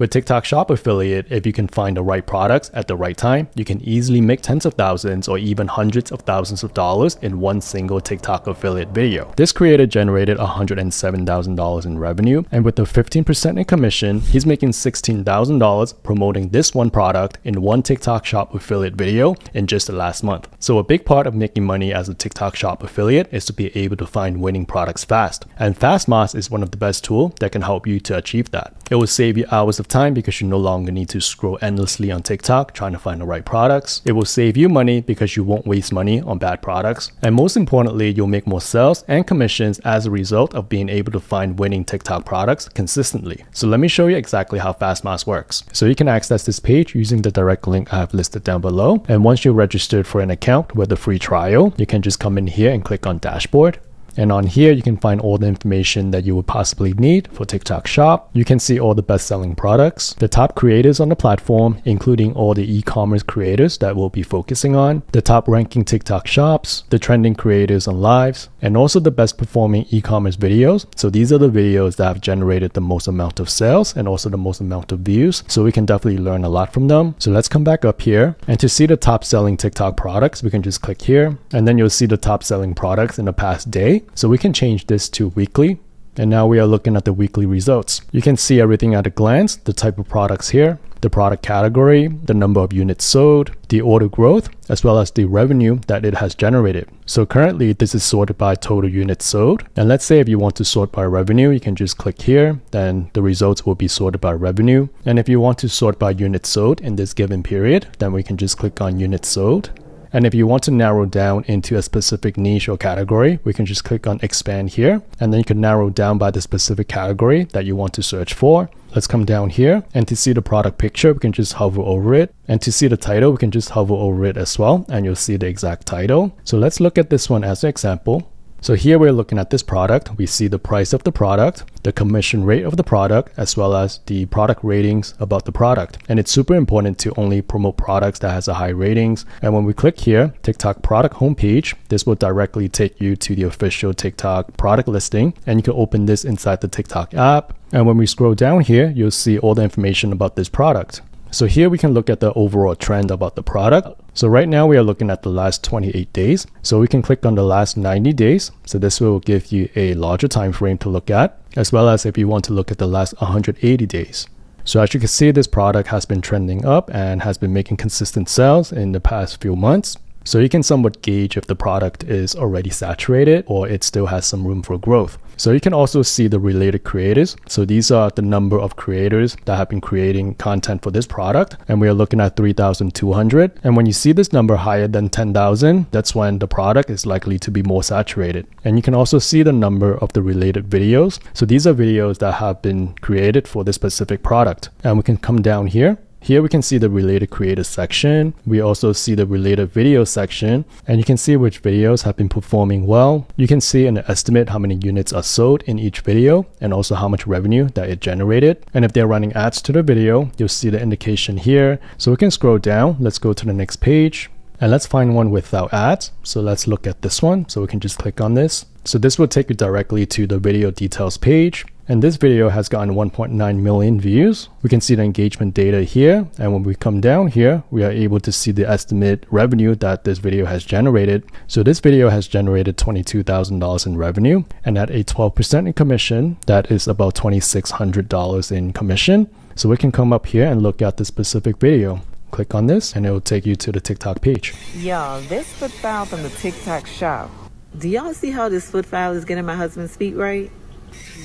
With TikTok Shop Affiliate, if you can find the right products at the right time, you can easily make tens of thousands or even hundreds of thousands of dollars in one single TikTok affiliate video. This creator generated $107,000 in revenue, and with the 15% in commission, he's making $16,000 promoting this one product in one TikTok Shop affiliate video in just the last month. So a big part of making money as a TikTok Shop affiliate is to be able to find winning products fast. And Fastmoss is one of the best tools that can help you to achieve that. It will save you hours of time because you no longer need to scroll endlessly on TikTok trying to find the right products. It will save you money because you won't waste money on bad products. And most importantly, you'll make more sales and commissions as a result of being able to find winning TikTok products consistently. So let me show you exactly how Fastmoss works. So you can access this page using the direct link I have listed down below. And once you're registered for an account with a free trial, you can just come in here and click on dashboard and on here, you can find all the information that you would possibly need for TikTok Shop. You can see all the best selling products, the top creators on the platform, including all the e commerce creators that we'll be focusing on, the top ranking TikTok shops, the trending creators on lives, and also the best performing e commerce videos. So these are the videos that have generated the most amount of sales and also the most amount of views. So we can definitely learn a lot from them. So let's come back up here. And to see the top selling TikTok products, we can just click here and then you'll see the top selling products in the past day. So we can change this to weekly. And now we are looking at the weekly results. You can see everything at a glance, the type of products here, the product category, the number of units sold, the order growth, as well as the revenue that it has generated. So currently this is sorted by total units sold. And let's say if you want to sort by revenue, you can just click here, then the results will be sorted by revenue. And if you want to sort by units sold in this given period, then we can just click on units sold. And if you want to narrow down into a specific niche or category, we can just click on expand here. And then you can narrow down by the specific category that you want to search for. Let's come down here and to see the product picture, we can just hover over it. And to see the title, we can just hover over it as well. And you'll see the exact title. So let's look at this one as an example. So here we're looking at this product. We see the price of the product, the commission rate of the product, as well as the product ratings about the product. And it's super important to only promote products that has a high ratings. And when we click here, TikTok product homepage, this will directly take you to the official TikTok product listing. And you can open this inside the TikTok app. And when we scroll down here, you'll see all the information about this product. So here we can look at the overall trend about the product. So right now we are looking at the last 28 days. So we can click on the last 90 days. So this will give you a larger time frame to look at, as well as if you want to look at the last 180 days. So as you can see, this product has been trending up and has been making consistent sales in the past few months. So you can somewhat gauge if the product is already saturated or it still has some room for growth. So you can also see the related creators. So these are the number of creators that have been creating content for this product. And we are looking at 3,200. And when you see this number higher than 10,000, that's when the product is likely to be more saturated. And you can also see the number of the related videos. So these are videos that have been created for this specific product. And we can come down here here we can see the related creators section. We also see the related video section and you can see which videos have been performing well. You can see an estimate how many units are sold in each video and also how much revenue that it generated. And if they're running ads to the video, you'll see the indication here. So we can scroll down. Let's go to the next page. And let's find one without ads. So let's look at this one. So we can just click on this. So this will take you directly to the video details page. And this video has gotten 1.9 million views. We can see the engagement data here. And when we come down here, we are able to see the estimate revenue that this video has generated. So this video has generated $22,000 in revenue and at a 12% in commission, that is about $2,600 in commission. So we can come up here and look at the specific video. Click on this and it will take you to the TikTok page. Y'all, this foot file from the TikTok shop. Do y'all see how this foot file is getting my husband's feet right?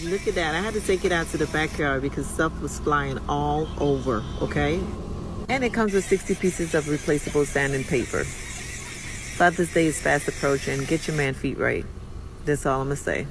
Look at that. I had to take it out to the backyard because stuff was flying all over, okay? And it comes with 60 pieces of replaceable sanding paper. Father's Day is fast approaching. Get your man feet right. That's all I'm going to say.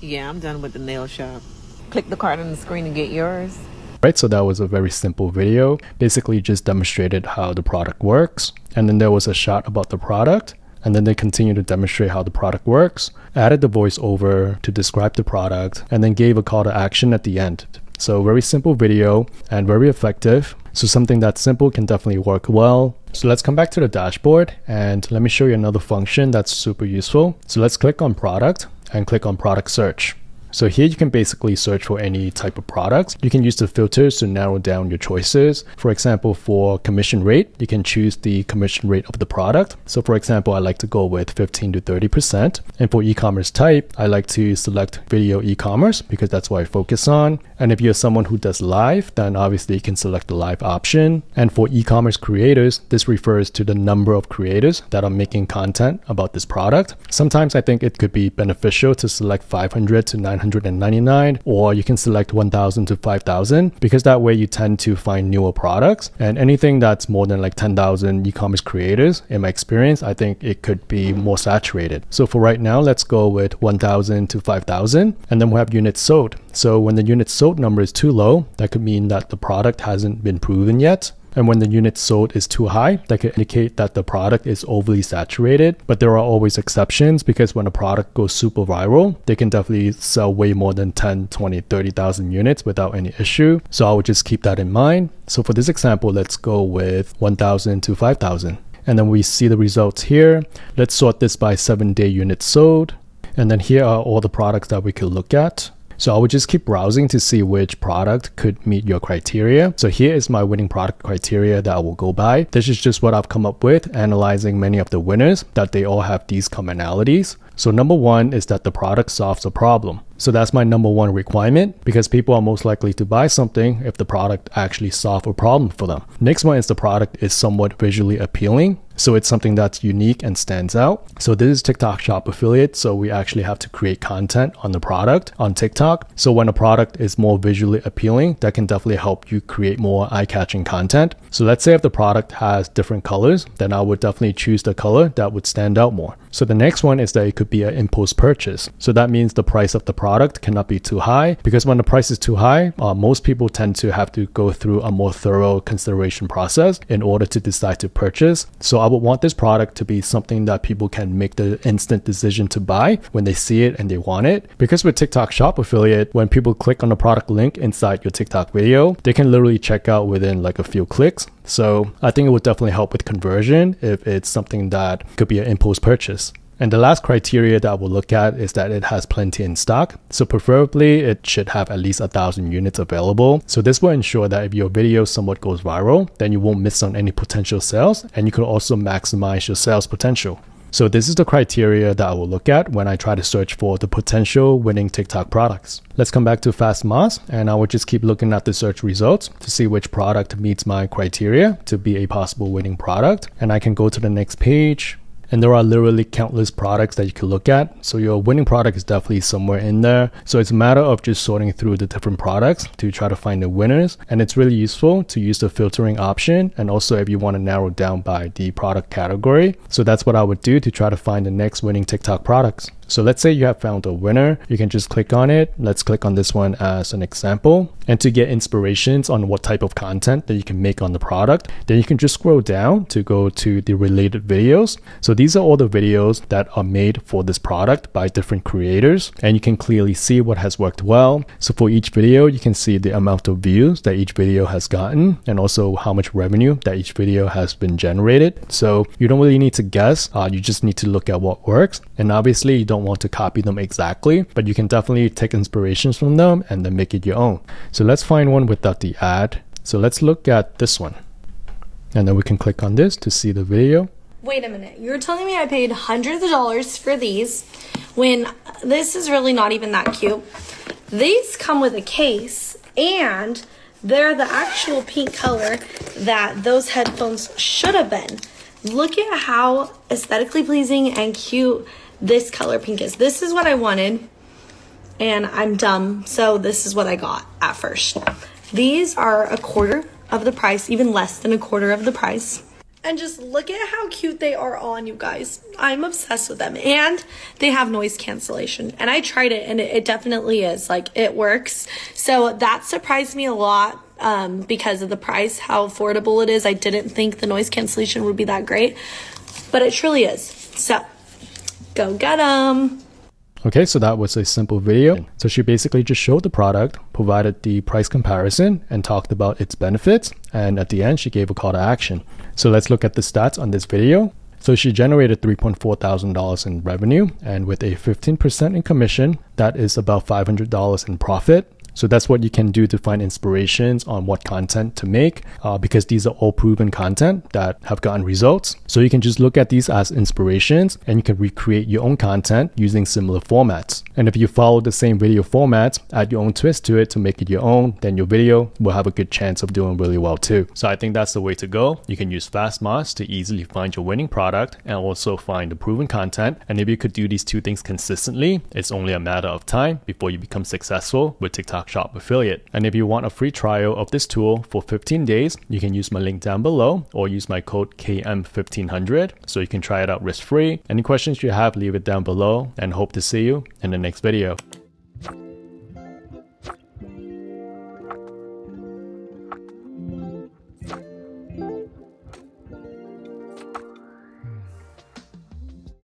Yeah, I'm done with the nail shop. Click the card on the screen and get yours. Right, so that was a very simple video. Basically just demonstrated how the product works. And then there was a shot about the product and then they continue to demonstrate how the product works, added the voiceover to describe the product, and then gave a call to action at the end. So very simple video and very effective. So something that simple can definitely work well. So let's come back to the dashboard and let me show you another function that's super useful. So let's click on product and click on product search. So here you can basically search for any type of products. You can use the filters to narrow down your choices. For example, for commission rate, you can choose the commission rate of the product. So for example, I like to go with 15 to 30%. And for e-commerce type, I like to select video e-commerce because that's what I focus on. And if you're someone who does live, then obviously you can select the live option. And for e-commerce creators, this refers to the number of creators that are making content about this product. Sometimes I think it could be beneficial to select 500 to 900 199 or you can select 1000 to 5000 because that way you tend to find newer products and anything that's more than like 10,000 e-commerce creators in my experience I think it could be more saturated. So for right now let's go with 1000 to 5000 and then we have units sold. So when the units sold number is too low that could mean that the product hasn't been proven yet and when the unit sold is too high, that could indicate that the product is overly saturated. But there are always exceptions because when a product goes super viral, they can definitely sell way more than 10, 20, 30,000 units without any issue. So I would just keep that in mind. So for this example, let's go with 1,000 to 5,000. And then we see the results here. Let's sort this by seven day units sold. And then here are all the products that we could look at. So I would just keep browsing to see which product could meet your criteria. So here is my winning product criteria that I will go by. This is just what I've come up with, analyzing many of the winners, that they all have these commonalities. So number one is that the product solves a problem. So that's my number one requirement because people are most likely to buy something if the product actually solves a problem for them. Next one is the product is somewhat visually appealing. So it's something that's unique and stands out. So this is TikTok Shop Affiliate. So we actually have to create content on the product on TikTok. So when a product is more visually appealing, that can definitely help you create more eye-catching content. So let's say if the product has different colors, then I would definitely choose the color that would stand out more. So the next one is that it could be an impulse purchase. So that means the price of the product cannot be too high because when the price is too high, uh, most people tend to have to go through a more thorough consideration process in order to decide to purchase. So I would want this product to be something that people can make the instant decision to buy when they see it and they want it. Because with TikTok Shop Affiliate, when people click on the product link inside your TikTok video, they can literally check out within like a few clicks. So I think it would definitely help with conversion if it's something that could be an impulse purchase. And the last criteria that we'll look at is that it has plenty in stock. So preferably it should have at least a thousand units available. So this will ensure that if your video somewhat goes viral, then you won't miss on any potential sales and you can also maximize your sales potential. So this is the criteria that I will look at when I try to search for the potential winning TikTok products. Let's come back to FastMoss and I will just keep looking at the search results to see which product meets my criteria to be a possible winning product. And I can go to the next page and there are literally countless products that you can look at. So your winning product is definitely somewhere in there. So it's a matter of just sorting through the different products to try to find the winners. And it's really useful to use the filtering option. And also if you want to narrow down by the product category. So that's what I would do to try to find the next winning TikTok products. So let's say you have found a winner, you can just click on it. Let's click on this one as an example. And to get inspirations on what type of content that you can make on the product, then you can just scroll down to go to the related videos. So these are all the videos that are made for this product by different creators and you can clearly see what has worked well. So for each video, you can see the amount of views that each video has gotten and also how much revenue that each video has been generated. So you don't really need to guess, uh, you just need to look at what works. And obviously you don't don't want to copy them exactly, but you can definitely take inspirations from them and then make it your own. So let's find one without the ad. So let's look at this one. And then we can click on this to see the video. Wait a minute. You're telling me I paid hundreds of dollars for these when this is really not even that cute. These come with a case and they're the actual pink color that those headphones should have been. Look at how aesthetically pleasing and cute this color pink is. This is what I wanted and I'm dumb, so this is what I got at first. These are a quarter of the price, even less than a quarter of the price. And just look at how cute they are on, you guys. I'm obsessed with them. And they have noise cancellation. And I tried it and it, it definitely is. Like, it works. So that surprised me a lot um, because of the price, how affordable it is. I didn't think the noise cancellation would be that great, but it truly is. So Go get them! Okay, so that was a simple video. So she basically just showed the product, provided the price comparison, and talked about its benefits. And at the end, she gave a call to action. So let's look at the stats on this video. So she generated $3.4 thousand in revenue, and with a 15% in commission, that is about $500 in profit. So that's what you can do to find inspirations on what content to make uh, because these are all proven content that have gotten results. So you can just look at these as inspirations and you can recreate your own content using similar formats. And if you follow the same video format, add your own twist to it to make it your own, then your video will have a good chance of doing really well too. So I think that's the way to go. You can use FastMoss to easily find your winning product and also find the proven content. And if you could do these two things consistently, it's only a matter of time before you become successful with TikTok Shop affiliate. And if you want a free trial of this tool for 15 days, you can use my link down below or use my code KM1500 so you can try it out risk free. Any questions you have, leave it down below and hope to see you in the next video.